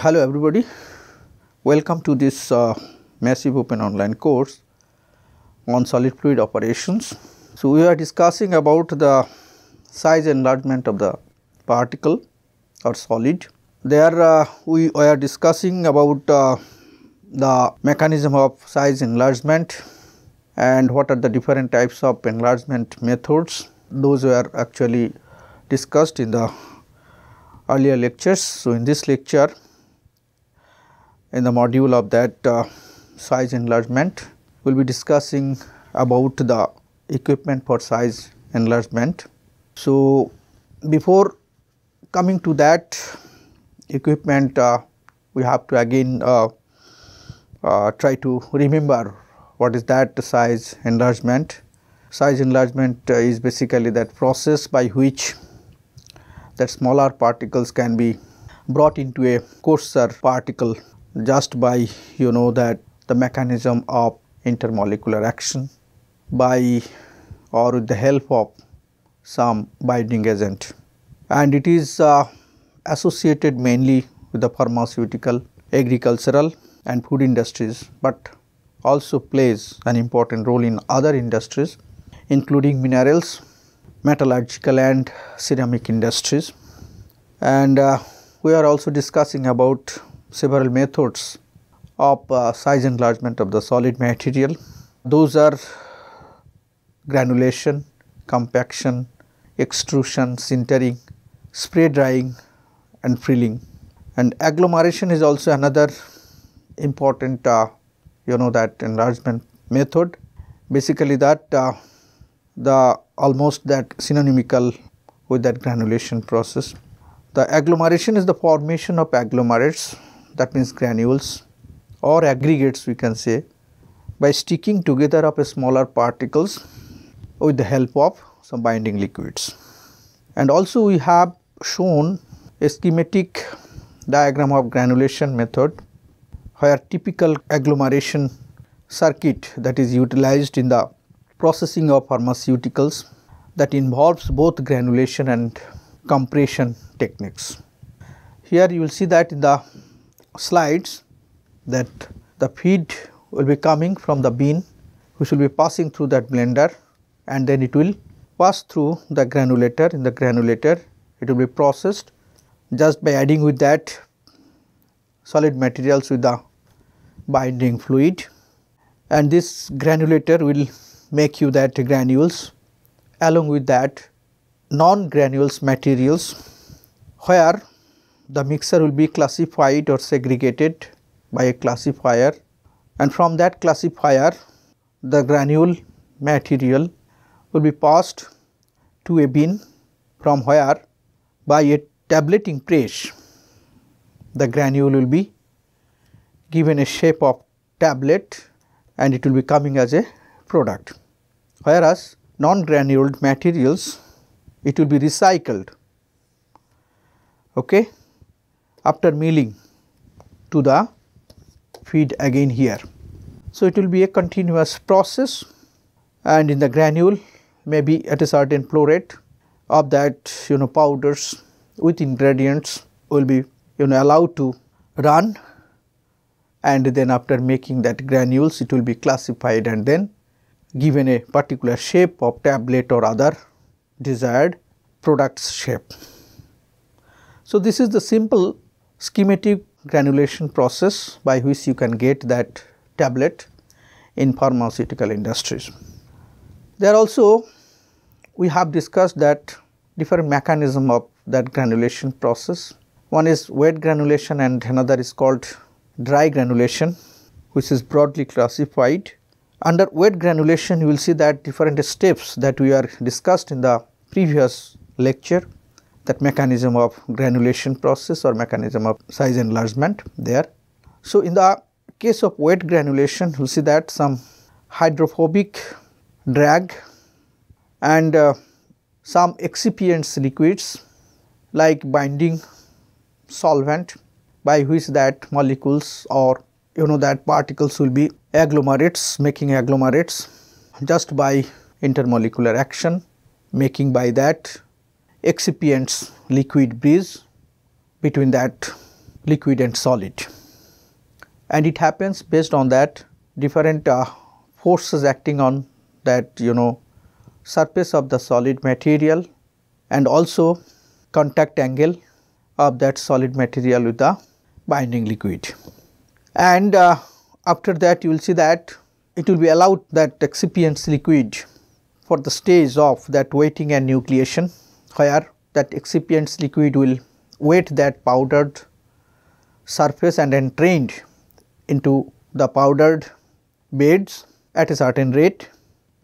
Hello everybody, welcome to this uh, massive open online course on solid fluid operations. So, we are discussing about the size enlargement of the particle or solid. There uh, we are discussing about uh, the mechanism of size enlargement and what are the different types of enlargement methods. Those were actually discussed in the earlier lectures. So, in this lecture in the module of that uh, size enlargement we will be discussing about the equipment for size enlargement. So, before coming to that equipment uh, we have to again uh, uh try to remember what is that size enlargement. Size enlargement uh, is basically that process by which that smaller particles can be brought into a coarser particle just by you know that the mechanism of intermolecular action by or with the help of some binding agent and it is uh, associated mainly with the pharmaceutical, agricultural and food industries, but also plays an important role in other industries including minerals, metallurgical and ceramic industries. And uh, we are also discussing about several methods of uh, size enlargement of the solid material. Those are granulation, compaction, extrusion, sintering, spray drying and prilling. And agglomeration is also another important uh, you know that enlargement method. Basically that uh, the almost that synonymical with that granulation process. The agglomeration is the formation of agglomerates that means granules or aggregates we can say by sticking together of smaller particles with the help of some binding liquids. And also we have shown a schematic diagram of granulation method where typical agglomeration circuit that is utilized in the processing of pharmaceuticals that involves both granulation and compression techniques. Here you will see that in the slides that the feed will be coming from the bean which will be passing through that blender and then it will pass through the granulator. In the granulator it will be processed. Just by adding with that solid materials with the binding fluid. And this granulator will make you that granules. Along with that non granules materials where the mixer will be classified or segregated by a classifier and from that classifier the granule material will be passed to a bin from where by a tableting press the granule will be given a shape of tablet and it will be coming as a product. Whereas non-granuled materials it will be recycled okay, after milling to the feed again here. So, it will be a continuous process and in the granule maybe at a certain flow rate of that you know powders with ingredients will be you know allowed to run and then after making that granules it will be classified and then given a particular shape of tablet or other desired products shape. So, this is the simple schematic granulation process by which you can get that tablet in pharmaceutical industries. There also we have discussed that different mechanism of that granulation process. One is wet granulation and another is called dry granulation which is broadly classified. Under wet granulation you will see that different steps that we are discussed in the previous lecture that mechanism of granulation process or mechanism of size enlargement there. So, in the case of wet granulation you will see that some hydrophobic drag and uh, some excipients liquids like binding solvent by which that molecules or you know that particles will be agglomerates making agglomerates just by intermolecular action making by that excipients liquid bridge between that liquid and solid and it happens based on that different uh, forces acting on that you know surface of the solid material and also contact angle of that solid material with the binding liquid. And uh, after that you will see that it will be allowed that excipients liquid for the stage of that wetting and nucleation where that excipients liquid will wet that powdered surface and entrained into the powdered beds at a certain rate.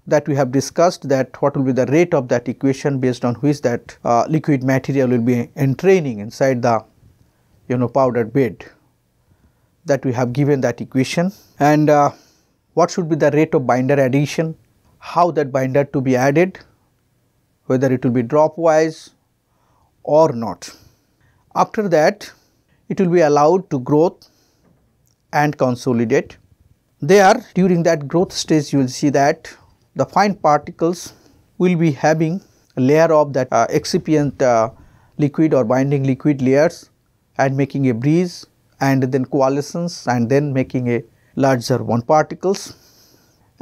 That we have discussed that what will be the rate of that equation based on which that uh, liquid material will be entraining inside the you know powdered bed. That we have given that equation. And uh, what should be the rate of binder addition? How that binder to be added whether it will be drop wise or not after that it will be allowed to growth and consolidate. There during that growth stage you will see that the fine particles will be having a layer of that uh, excipient uh, liquid or binding liquid layers and making a breeze and then coalescence and then making a larger one particles.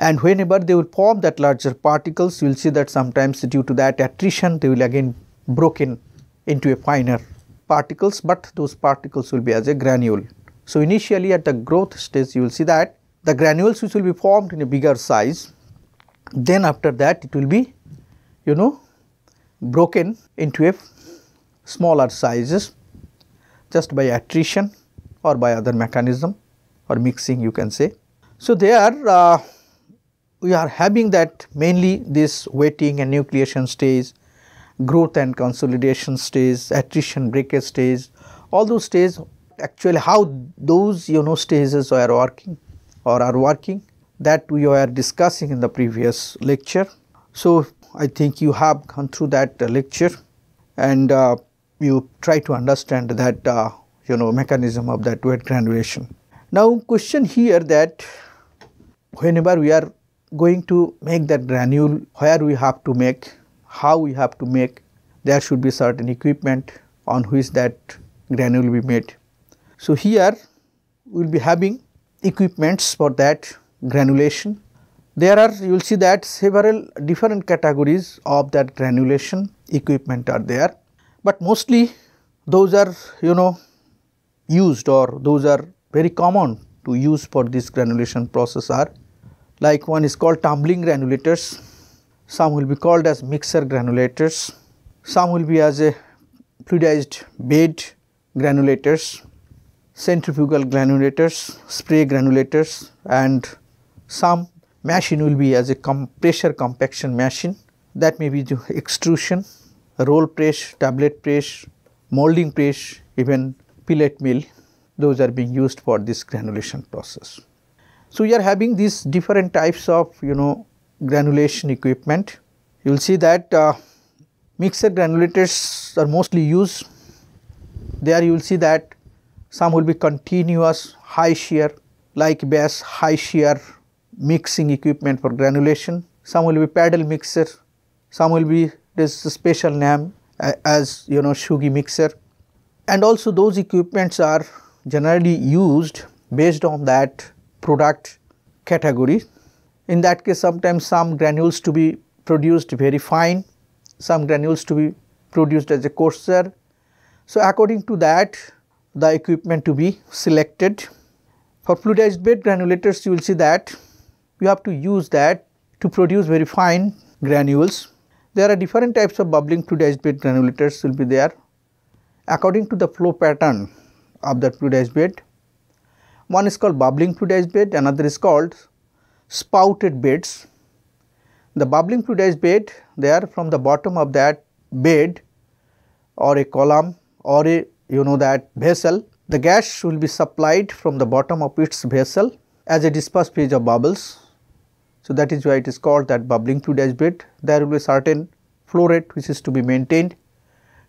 And whenever they will form that larger particles you will see that sometimes due to that attrition they will again broken into a finer particles, but those particles will be as a granule. So, initially at the growth stage you will see that the granules which will be formed in a bigger size, then after that it will be you know broken into a smaller sizes just by attrition or by other mechanism or mixing you can say. So, there uh, we are having that mainly this wetting and nucleation stage, growth and consolidation stage, attrition breakage stage, all those stages actually how those you know stages are working or are working that we were discussing in the previous lecture. So, I think you have gone through that uh, lecture and uh, you try to understand that uh, you know mechanism of that wet granulation. Now, question here that whenever we are going to make that granule where we have to make, how we have to make, there should be certain equipment on which that granule will be made. So, here we will be having equipments for that granulation. There are you will see that several different categories of that granulation equipment are there, but mostly those are you know used or those are very common to use for this granulation process are like one is called tumbling granulators, some will be called as mixer granulators, some will be as a fluidized bed granulators centrifugal granulators, spray granulators and some machine will be as a pressure compaction machine. That may be the extrusion, roll press, tablet press, molding press, even pellet mill. Those are being used for this granulation process. So, we are having these different types of you know granulation equipment. You will see that uh, mixer granulators are mostly used. There you will see that some will be continuous high shear like bass high shear mixing equipment for granulation, some will be paddle mixer, some will be this special name uh, as you know Schugi mixer and also those equipments are generally used based on that product category. In that case sometimes some granules to be produced very fine, some granules to be produced as a coarser. So, according to that the equipment to be selected. For fluidized bed granulators you will see that you have to use that to produce very fine granules. There are different types of bubbling fluidized bed granulators will be there according to the flow pattern of the fluidized bed. One is called bubbling fluidized bed, another is called spouted beds. The bubbling fluidized bed there from the bottom of that bed or a column or a you know that vessel, the gas will be supplied from the bottom of its vessel as a dispersed phase of bubbles. So, that is why it is called that bubbling fluidized bed. There will be certain flow rate which is to be maintained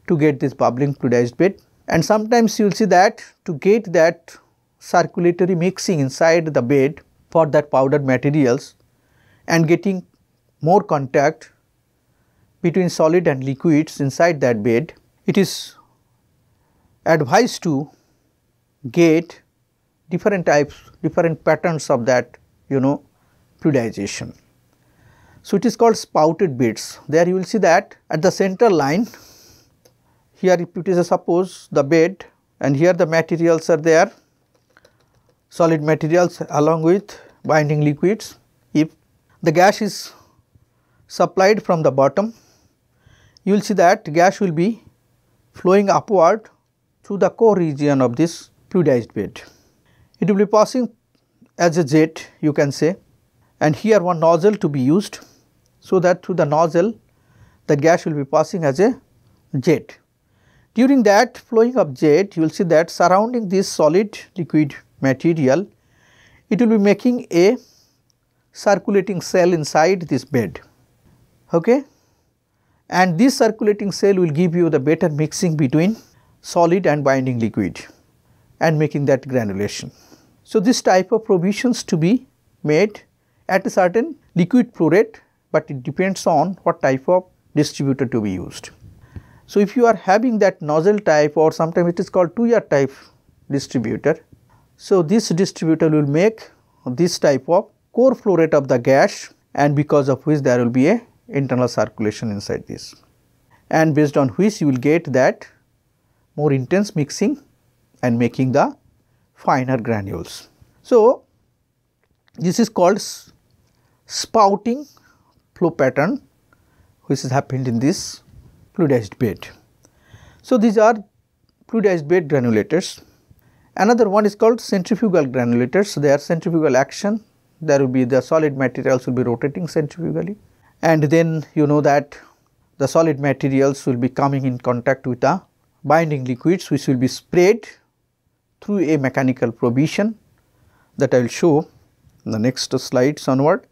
to get this bubbling fluidized bed. And sometimes you will see that to get that circulatory mixing inside the bed for that powdered materials and getting more contact between solid and liquids inside that bed, it is advised to get different types, different patterns of that you know fluidization. So, it is called spouted beds. There you will see that at the center line here it is a suppose the bed and here the materials are there solid materials along with binding liquids. If the gas is supplied from the bottom you will see that gas will be flowing upward through the core region of this fluidized bed. It will be passing as a jet you can say and here one nozzle to be used so that through the nozzle the gas will be passing as a jet. During that flowing of jet you will see that surrounding this solid liquid material it will be making a circulating cell inside this bed okay and this circulating cell will give you the better mixing between solid and binding liquid and making that granulation. So, this type of provisions to be made at a certain liquid flow rate, but it depends on what type of distributor to be used. So, if you are having that nozzle type or sometimes it is called tuyere type distributor. So, this distributor will make this type of core flow rate of the gas and because of which there will be a internal circulation inside this and based on which you will get that more intense mixing and making the finer granules. So, this is called spouting flow pattern which has happened in this fluidized bed. So, these are fluidized bed granulators. Another one is called centrifugal granulators. They are centrifugal action. There will be the solid materials will be rotating centrifugally and then you know that the solid materials will be coming in contact with the binding liquids which will be sprayed through a mechanical provision that I will show in the next slides onward.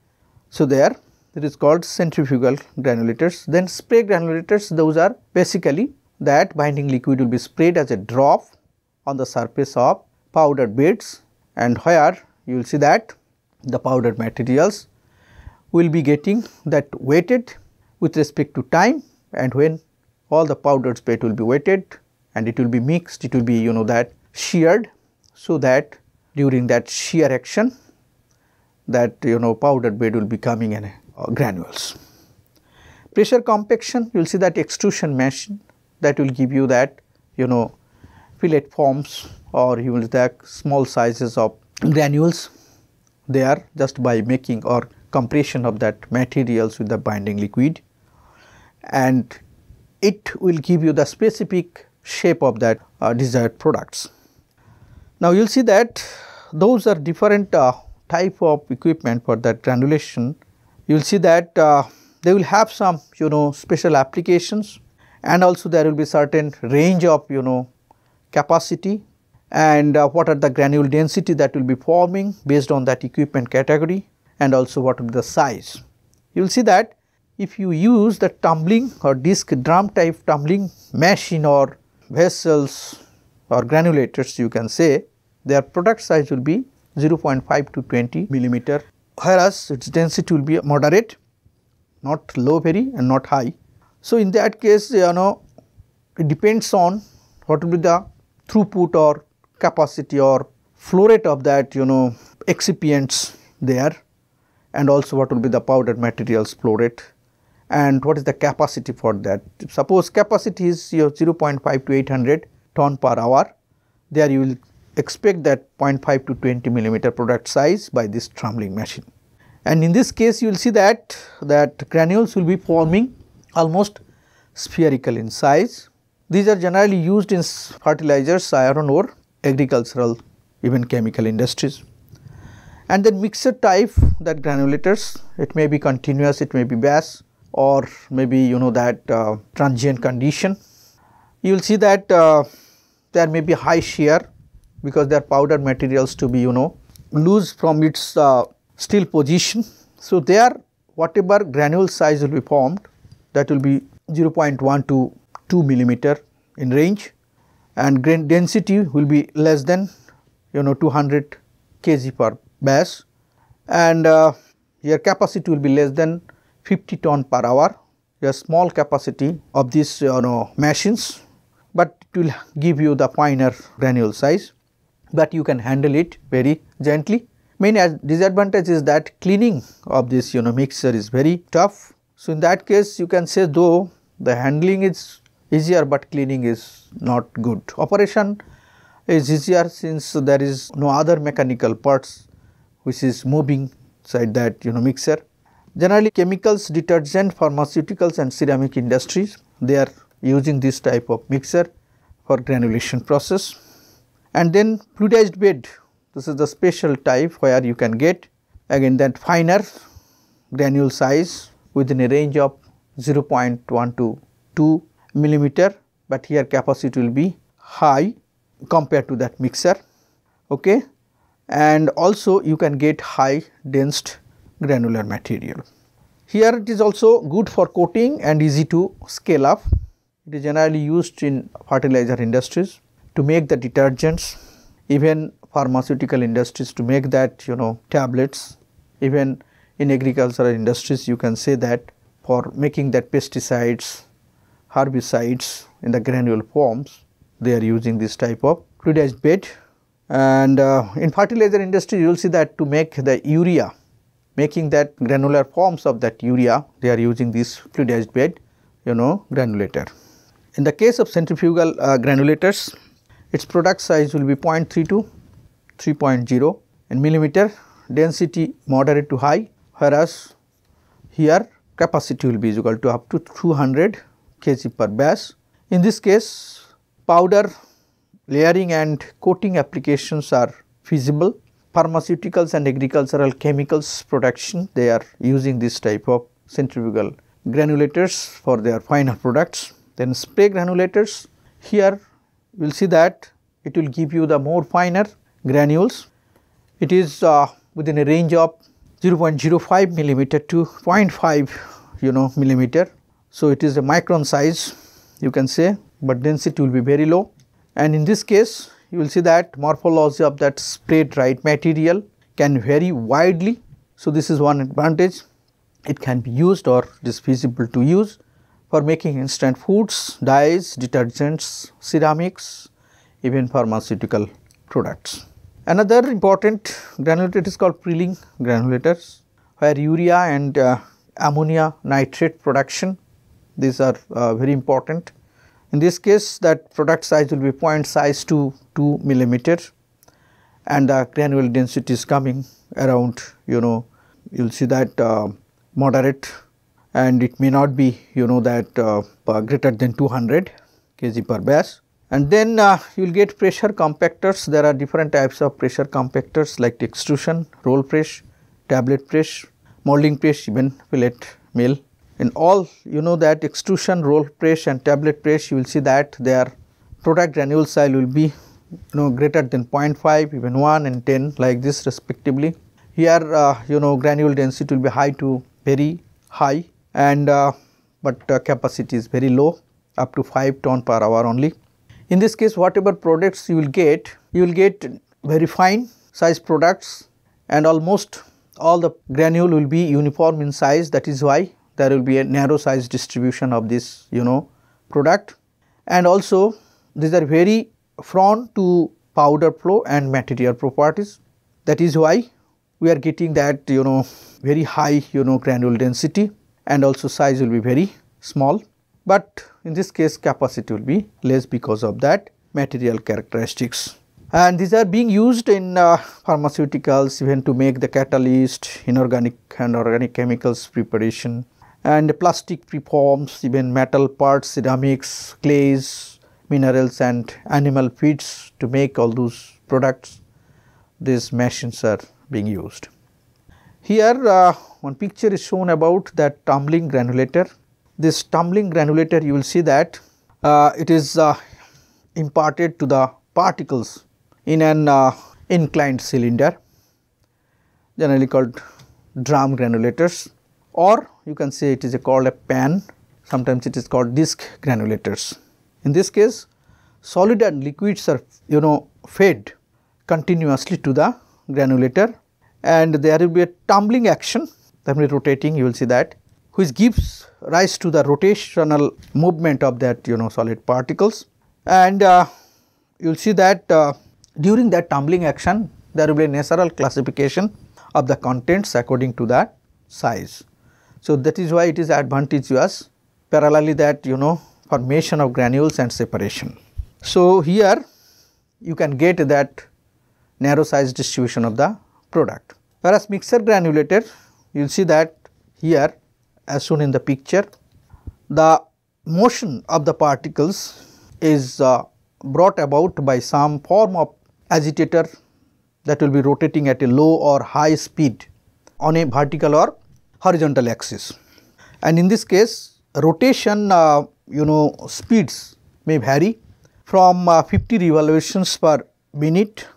So, there it is called centrifugal granulators. Then spray granulators those are basically that binding liquid will be sprayed as a drop on the surface of powdered beds and where you will see that the powdered materials will be getting that weighted with respect to time and when all the powdered bed will be weighted and it will be mixed, it will be you know that sheared so that during that shear action that you know powdered bed will be coming in uh, granules. Pressure compaction you will see that extrusion machine that will give you that you know pellet forms or you will that small sizes of granules there just by making or compression of that materials with the binding liquid and it will give you the specific shape of that uh, desired products. Now, you will see that those are different uh, type of equipment for that granulation. You will see that uh, they will have some you know special applications and also there will be certain range of you know capacity and uh, what are the granule density that will be forming based on that equipment category and also what will be the size. You will see that if you use the tumbling or disc drum type tumbling machine or vessels or granulators you can say their product size will be 0.5 to 20 millimeter whereas its density will be moderate not low very and not high. So, in that case you know it depends on what will be the throughput or capacity or flow rate of that you know excipients there and also what will be the powdered materials flow rate and what is the capacity for that. Suppose capacity is your 0.5 to 800 ton per hour, there you will expect that 0.5 to 20 millimeter product size by this tumbling machine. And in this case you will see that that granules will be forming almost spherical in size. These are generally used in fertilizers, iron ore, agricultural even chemical industries and then mixer type that granulators it may be continuous it may be batch or maybe you know that uh, transient condition you will see that uh, there may be high shear because their powder materials to be you know loose from its uh, still position. So, there whatever granule size will be formed that will be 0.1 to 2 millimeter in range and grain density will be less than you know 200 kg per bass and uh, your capacity will be less than 50 ton per hour a small capacity of these you know machines, but it will give you the finer granule size but you can handle it very gently. Main disadvantage is that cleaning of this you know mixture is very tough. So, in that case you can say though the handling is easier, but cleaning is not good. Operation is easier since there is no other mechanical parts which is moving inside that you know mixer. Generally chemicals, detergent, pharmaceuticals and ceramic industries they are using this type of mixer for granulation process. And then fluidized bed this is the special type where you can get again that finer granule size within a range of 0.1 to 2 millimeter, but here capacity will be high compared to that mixer. Okay. And also you can get high dense granular material. Here it is also good for coating and easy to scale up. It is generally used in fertilizer industries to make the detergents, even pharmaceutical industries to make that you know tablets, even in agricultural industries you can say that for making that pesticides, herbicides in the granule forms they are using this type of fluidized bed and uh, in fertilizer industry you will see that to make the urea making that granular forms of that urea they are using this fluidized bed you know granulator. In the case of centrifugal uh, granulators its product size will be 0.3 to 3.0 in millimeter density moderate to high whereas here capacity will be equal to up to 200 kg per batch. In this case powder layering and coating applications are feasible. Pharmaceuticals and agricultural chemicals production they are using this type of centrifugal granulators for their final products. Then spray granulators here you will see that it will give you the more finer granules. It is uh, within a range of 0.05 millimeter to 0.5 you know millimeter. So, it is a micron size you can say, but density will be very low and in this case you will see that morphology of that spray dried material can vary widely. So, this is one advantage it can be used or it is feasible to use for making instant foods, dyes, detergents, ceramics, even pharmaceutical products. Another important granulator is called Prilling granulators where urea and uh, ammonia nitrate production these are uh, very important. In this case that product size will be point size to 2 millimeter and the granule density is coming around you know you will see that uh, moderate and it may not be you know that uh, greater than 200 kg per batch and then uh, you will get pressure compactors. There are different types of pressure compactors like extrusion, roll press, tablet press, molding press, even pellet mill. In all you know that extrusion, roll press and tablet press you will see that their product granule size will be you know greater than 0.5 even 1 and 10 like this respectively. Here uh, you know granule density will be high to very high and uh, but uh, capacity is very low up to 5 ton per hour only. In this case whatever products you will get, you will get very fine size products and almost all the granule will be uniform in size that is why there will be a narrow size distribution of this you know product. And also these are very prone to powder flow and material properties. That is why we are getting that you know very high you know granule density. And also size will be very small. But in this case capacity will be less because of that material characteristics. And these are being used in uh, pharmaceuticals even to make the catalyst, inorganic and organic chemicals preparation and plastic preforms, even metal parts, ceramics, clays, minerals and animal feeds to make all those products these machines are being used. Here uh, one picture is shown about that tumbling granulator this tumbling granulator you will see that uh, it is uh, imparted to the particles in an uh, inclined cylinder generally called drum granulators or you can say it is a called a pan sometimes it is called disc granulators. In this case solid and liquids are you know fed continuously to the granulator and there will be a tumbling action that be rotating you will see that which gives rise to the rotational movement of that you know solid particles and uh, you will see that uh, during that tumbling action there will be a natural classification of the contents according to that size. So, that is why it is advantageous parallelly that you know formation of granules and separation. So, here you can get that narrow size distribution of the product. Whereas mixer granulator you will see that here as shown in the picture the motion of the particles is uh, brought about by some form of agitator that will be rotating at a low or high speed on a vertical or horizontal axis. And in this case rotation uh, you know speeds may vary from uh, 50 revolutions per minute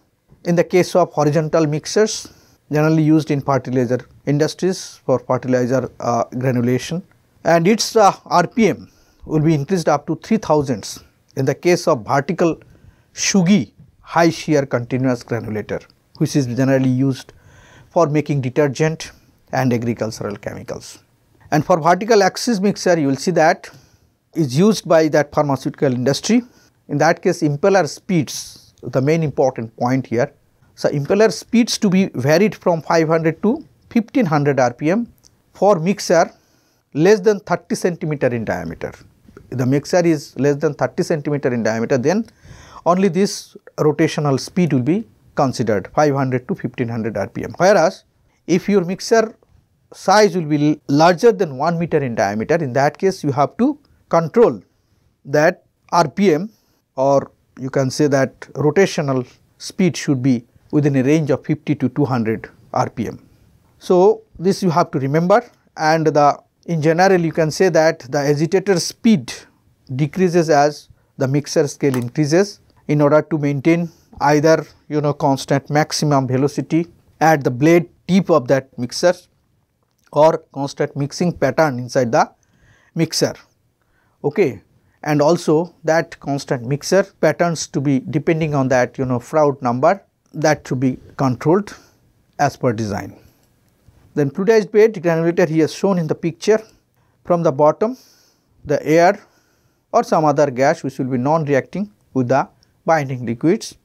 in the case of horizontal mixers generally used in fertilizer industries for fertilizer uh, granulation and its uh, RPM will be increased up to 3000s in the case of vertical Schugi high shear continuous granulator which is generally used for making detergent and agricultural chemicals. And for vertical axis mixer you will see that is used by that pharmaceutical industry. In that case impeller speeds the main important point here. So, impeller speeds to be varied from 500 to 1500 rpm for mixer less than 30 centimeter in diameter. The mixer is less than 30 centimeter in diameter then only this rotational speed will be considered 500 to 1500 rpm. Whereas, if your mixer size will be larger than 1 meter in diameter in that case you have to control that rpm or you can say that rotational speed should be within a range of 50 to 200 rpm. So, this you have to remember and the in general you can say that the agitator speed decreases as the mixer scale increases in order to maintain either you know constant maximum velocity at the blade tip of that mixer or constant mixing pattern inside the mixer. Okay? And also that constant mixer patterns to be depending on that you know Froude number that to be controlled as per design. Then fluidized bed granulator he has shown in the picture. From the bottom the air or some other gas which will be non-reacting with the binding liquids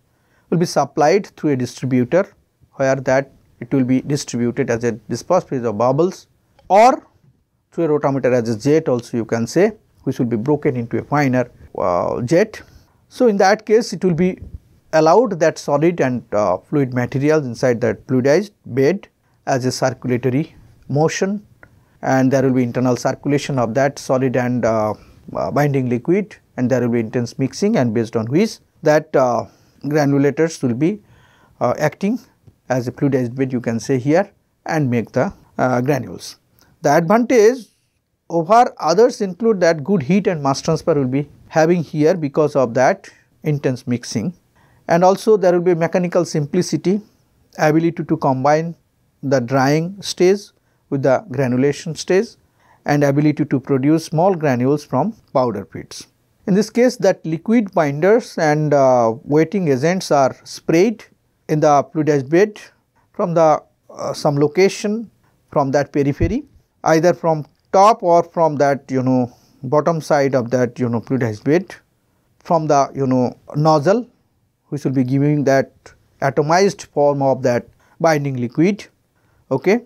will be supplied through a distributor where that it will be distributed as a dispersed phase of bubbles or through a rotameter as a jet also you can say which will be broken into a finer uh, jet. So, in that case it will be allowed that solid and uh, fluid materials inside that fluidized bed as a circulatory motion and there will be internal circulation of that solid and uh, uh, binding liquid and there will be intense mixing and based on which that uh, granulators will be uh, acting as a fluidized bed you can say here and make the uh, granules. The advantage over others include that good heat and mass transfer will be having here because of that intense mixing and also there will be mechanical simplicity ability to combine the drying stage with the granulation stage and ability to produce small granules from powder feeds. In this case that liquid binders and uh, wetting agents are sprayed in the fluidized bed from the uh, some location from that periphery either from top or from that you know bottom side of that you know fluidized bed from the you know nozzle which will be giving that atomized form of that binding liquid okay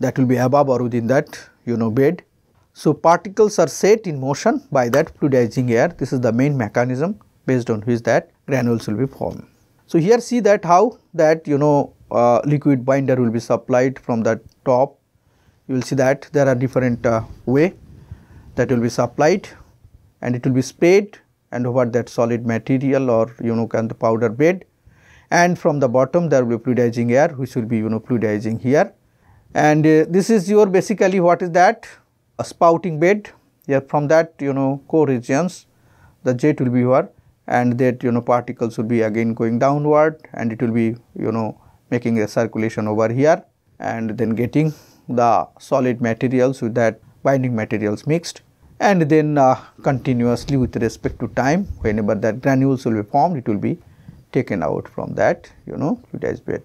that will be above or within that you know bed. So, particles are set in motion by that fluidizing air this is the main mechanism based on which that granules will be formed. So, here see that how that you know uh, liquid binder will be supplied from the top. You will see that there are different uh, way that will be supplied and it will be sprayed and over that solid material or you know can the powder bed. And from the bottom there will be fluidizing air which will be you know fluidizing here. And uh, this is your basically what is that? A spouting bed. Here from that you know core regions the jet will be here and that you know particles will be again going downward and it will be you know making a circulation over here and then getting the solid materials with that binding materials mixed and then uh, continuously with respect to time whenever that granules will be formed it will be taken out from that you know fluidized bed.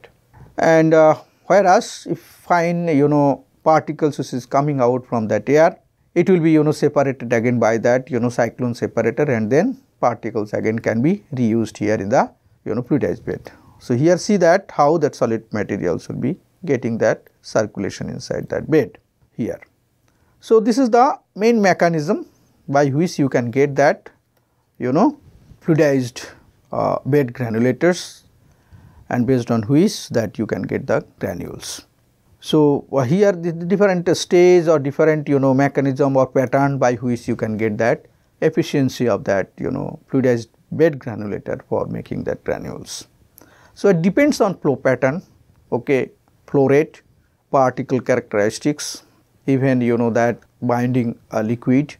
And uh, whereas if fine you know particles which is coming out from that air it will be you know separated again by that you know cyclone separator and then particles again can be reused here in the you know fluidized bed. So, here see that how that solid materials will be getting that circulation inside that bed here. So, this is the main mechanism by which you can get that you know fluidized uh, bed granulators and based on which that you can get the granules. So, uh, here the different stage or different you know mechanism or pattern by which you can get that efficiency of that you know fluidized bed granulator for making that granules. So, it depends on flow pattern, okay, flow rate, particle characteristics, even you know that binding a liquid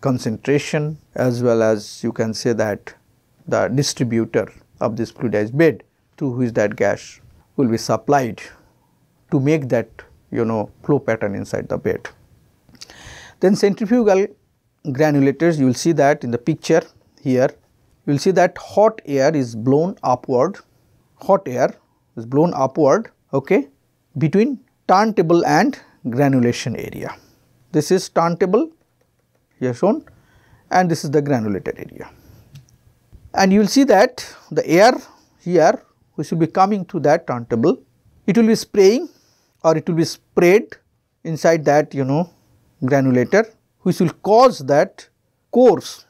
concentration as well as you can say that the distributor of this fluidized bed through which that gas will be supplied to make that you know flow pattern inside the bed. Then centrifugal granulators you will see that in the picture here you will see that hot air is blown upward hot air is blown upward okay between turntable and granulation area. This is turntable here shown and this is the granulated area. And you will see that the air here which will be coming to that turntable, it will be spraying or it will be sprayed inside that you know granulator which will cause that course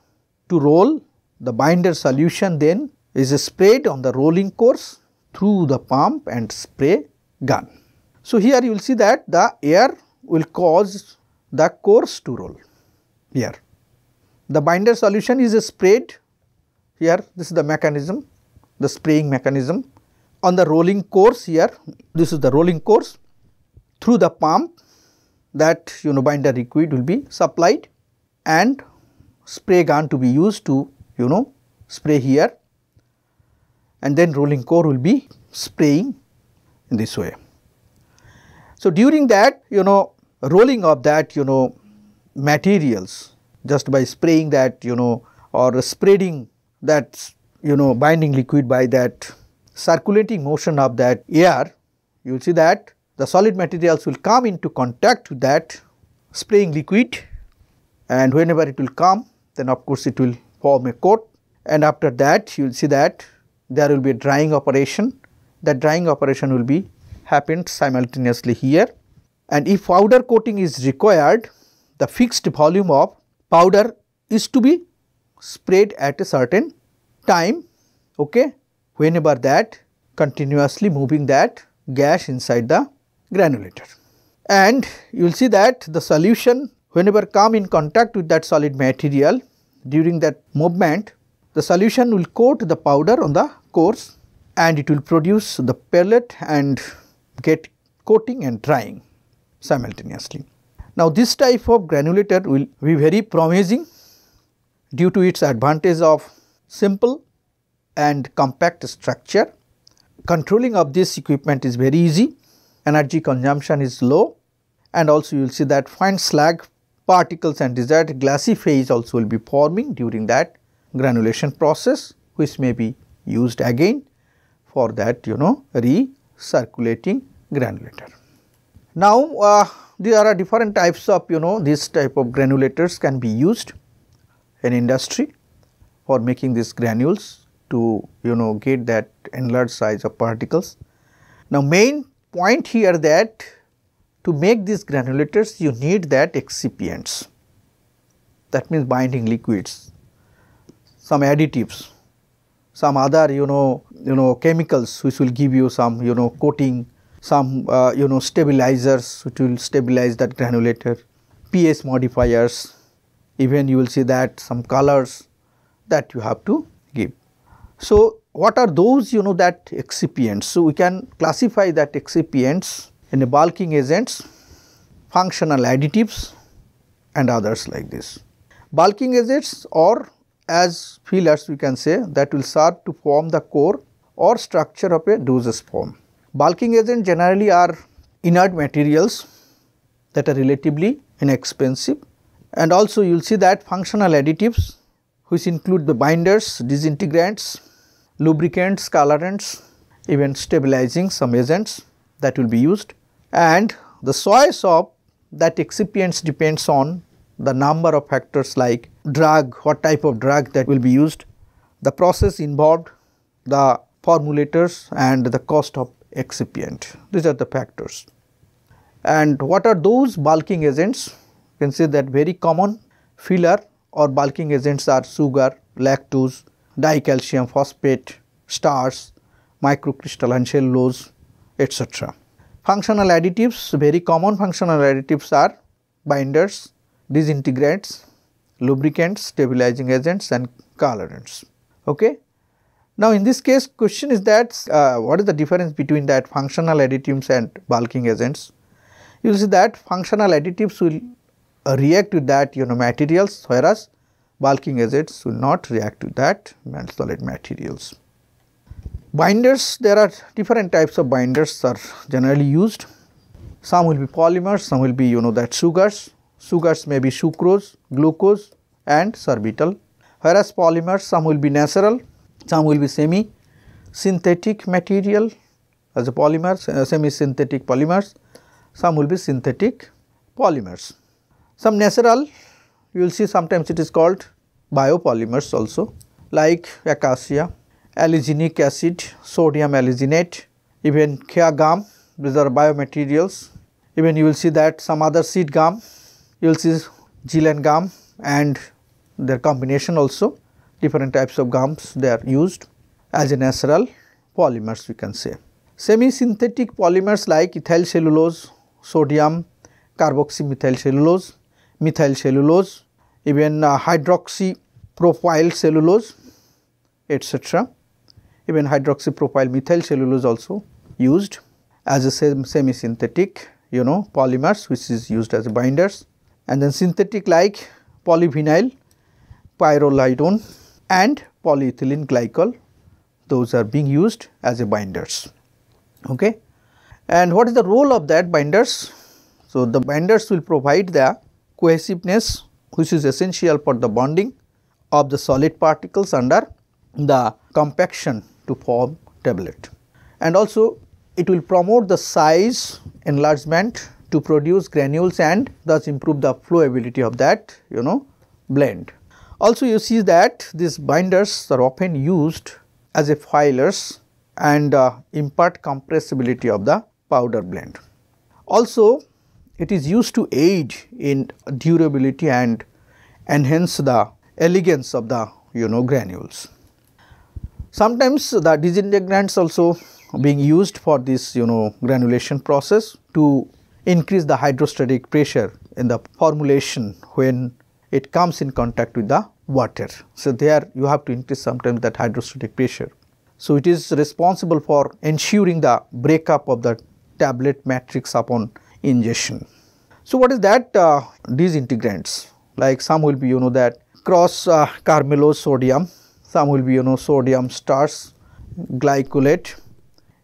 to roll the binder solution then is sprayed on the rolling course through the pump and spray gun. So, here you will see that the air will cause the course to roll here. The binder solution is sprayed here this is the mechanism the spraying mechanism on the rolling course here this is the rolling course through the pump that you know binder liquid will be supplied and spray gun to be used to you know spray here and then rolling core will be spraying in this way. So, during that you know rolling of that you know materials just by spraying that you know or spreading that you know binding liquid by that circulating motion of that air you will see that the solid materials will come into contact with that spraying liquid and whenever it will come then of course it will form a coat. And after that you will see that there will be a drying operation. That drying operation will be happened simultaneously here. And if powder coating is required the fixed volume of powder is to be sprayed at a certain time okay? Whenever that continuously moving that gas inside the granulator and you will see that the solution whenever come in contact with that solid material during that movement the solution will coat the powder on the course and it will produce the pellet and get coating and drying simultaneously. Now, this type of granulator will be very promising due to its advantage of simple and compact structure. Controlling of this equipment is very easy, energy consumption is low and also you will see that fine slag particles and desired glassy phase also will be forming during that granulation process which may be used again for that you know recirculating granulator. Now, uh, there are different types of you know this type of granulators can be used in industry for making these granules to you know get that enlarged size of particles. Now, main point here that to make these granulators you need that excipients that means binding liquids, some additives, some other you know you know chemicals which will give you some you know coating some uh, you know stabilizers which will stabilize that granulator, pH modifiers, even you will see that some colors that you have to give. So, what are those you know that excipients? So, we can classify that excipients in a bulking agents, functional additives and others like this. Bulking agents or as fillers we can say that will serve to form the core or structure of a dosage form. Bulking agents generally are inert materials that are relatively inexpensive and also you will see that functional additives which include the binders, disintegrants, lubricants, colorants, even stabilizing some agents that will be used and the choice of that excipients depends on the number of factors like drug, what type of drug that will be used, the process involved the formulators and the cost of excipient. These are the factors. And what are those bulking agents? You can say that very common filler or bulking agents are sugar, lactose, dicalcium phosphate, starch, microcrystalline cellulose, etc. Functional additives, very common functional additives are binders, disintegrants, lubricants, stabilizing agents and colorants. Okay. Now, in this case question is that uh, what is the difference between that functional additives and bulking agents? You will see that functional additives will react with that you know materials whereas bulking agents will not react to that solid materials. Binders there are different types of binders are generally used. Some will be polymers, some will be you know that sugars, sugars may be sucrose, glucose and sorbitol whereas polymers some will be natural some will be semi synthetic material as a polymer uh, semi synthetic polymers, some will be synthetic polymers. Some natural you will see sometimes it is called biopolymers also like acacia, alginic acid, sodium alginate, even chia gum these are biomaterials. Even you will see that some other seed gum, you will see gellan gum and their combination also different types of gums they are used as a natural polymers we can say. Semi-synthetic polymers like ethyl cellulose, sodium carboxymethyl cellulose, methyl cellulose, even uh, hydroxypropyl cellulose etc. Even hydroxypropyl methyl cellulose also used as a semi-synthetic you know polymers which is used as binders and then synthetic like polyvinyl pyrrolidone and polyethylene glycol those are being used as a binders. Okay. And what is the role of that binders? So, the binders will provide the cohesiveness which is essential for the bonding of the solid particles under the compaction to form tablet. And also it will promote the size enlargement to produce granules and thus improve the flowability of that you know blend. Also you see that these binders are often used as a filers and uh, impart compressibility of the powder blend. Also it is used to aid in durability and enhance the elegance of the you know granules. Sometimes the disintegrants also being used for this you know granulation process to increase the hydrostatic pressure in the formulation when it comes in contact with the water. So, there you have to increase sometimes that hydrostatic pressure. So, it is responsible for ensuring the breakup of the tablet matrix upon ingestion. So, what is that uh, disintegrants like some will be you know that cross uh, carmellose sodium, some will be you know sodium starch glycolate,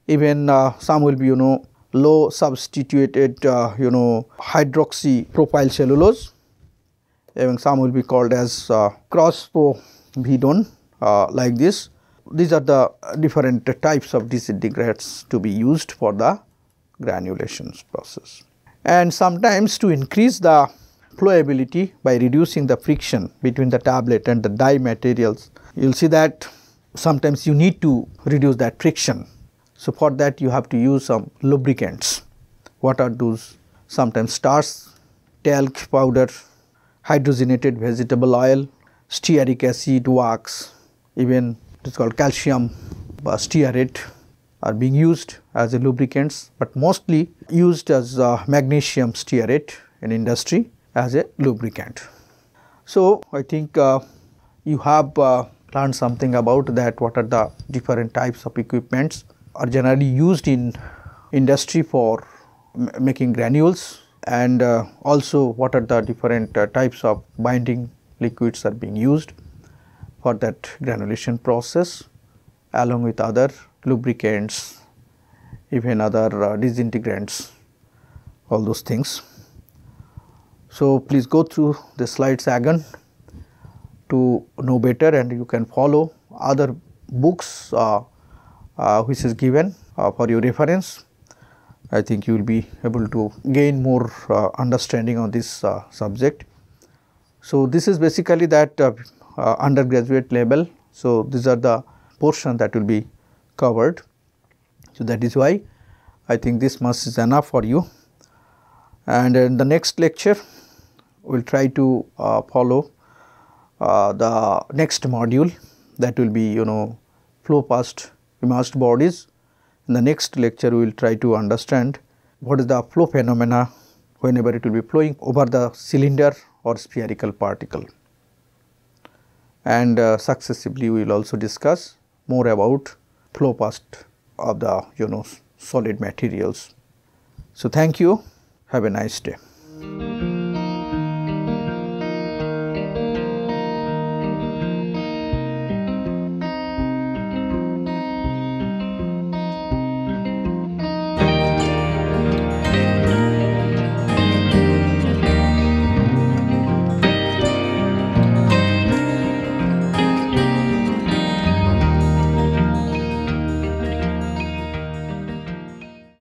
even uh, some will be you know low substituted uh, you know hydroxypropyl cellulose even some will be called as uh, crospovidone uh, like this. These are the different types of disintegrates to be used for the granulations process. And sometimes to increase the flowability by reducing the friction between the tablet and the die materials, you will see that sometimes you need to reduce that friction. So, for that you have to use some lubricants. What are those? Sometimes starch, talc powder, hydrogenated vegetable oil, stearic acid, wax, even it is called calcium stearate are being used as a lubricants, but mostly used as uh, magnesium stearate in industry as a lubricant. So, I think uh, you have uh, learned something about that what are the different types of equipments are generally used in industry for making granules and uh, also what are the different uh, types of binding liquids are being used for that granulation process along with other lubricants even other uh, disintegrants all those things. So, please go through the slides again to know better and you can follow other books uh, uh, which is given uh, for your reference I think you will be able to gain more uh, understanding on this uh, subject. So, this is basically that undergraduate level. So, these are the portion that will be covered. So, that is why I think this much is enough for you and in the next lecture we will try to uh, follow uh, the next module that will be you know flow past immersed bodies. In the next lecture we will try to understand what is the flow phenomena whenever it will be flowing over the cylinder or spherical particle. And uh, successively we will also discuss more about flow past of the you know solid materials. So thank you. Have a nice day.